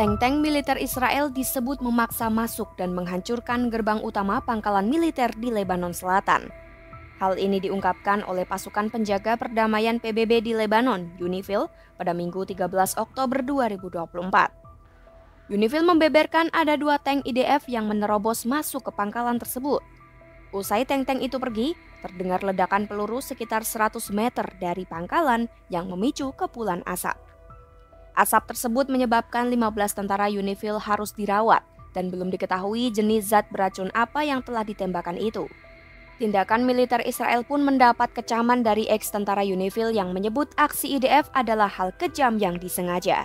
Tank-tank militer Israel disebut memaksa masuk dan menghancurkan gerbang utama pangkalan militer di Lebanon Selatan. Hal ini diungkapkan oleh pasukan penjaga perdamaian PBB di Lebanon, UNIFIL, pada Minggu 13 Oktober 2024. UNIFIL membeberkan ada dua tank IDF yang menerobos masuk ke pangkalan tersebut. Usai tank-tank itu pergi, terdengar ledakan peluru sekitar 100 meter dari pangkalan yang memicu kepulan asap. Asap tersebut menyebabkan 15 tentara UNIFIL harus dirawat dan belum diketahui jenis zat beracun apa yang telah ditembakkan itu. Tindakan militer Israel pun mendapat kecaman dari ex tentara UNIFIL yang menyebut aksi IDF adalah hal kejam yang disengaja.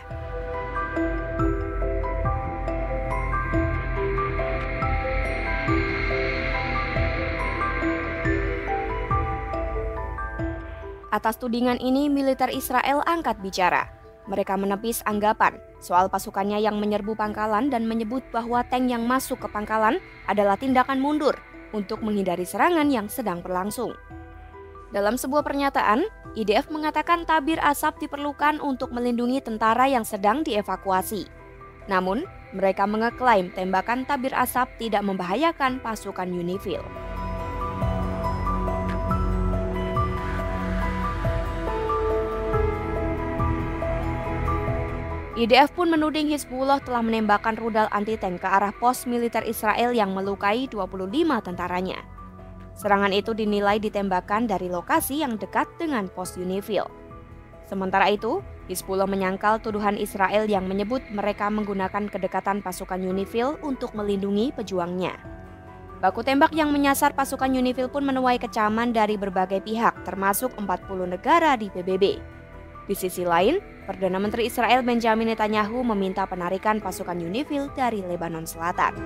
Atas tudingan ini, militer Israel angkat bicara. Mereka menepis anggapan soal pasukannya yang menyerbu pangkalan dan menyebut bahwa tank yang masuk ke pangkalan adalah tindakan mundur untuk menghindari serangan yang sedang berlangsung. Dalam sebuah pernyataan, IDF mengatakan tabir asap diperlukan untuk melindungi tentara yang sedang dievakuasi. Namun, mereka mengeklaim tembakan tabir asap tidak membahayakan pasukan UNIFIL. IDF pun menuding Hizbullah telah menembakkan rudal anti-tank ke arah pos militer Israel yang melukai 25 tentaranya. Serangan itu dinilai ditembakkan dari lokasi yang dekat dengan pos Unifil. Sementara itu, Hizbullah menyangkal tuduhan Israel yang menyebut mereka menggunakan kedekatan pasukan Unifil untuk melindungi pejuangnya. Baku tembak yang menyasar pasukan Unifil pun menuai kecaman dari berbagai pihak, termasuk 40 negara di PBB. Di sisi lain, Perdana Menteri Israel Benjamin Netanyahu meminta penarikan pasukan UNIFIL dari Lebanon Selatan.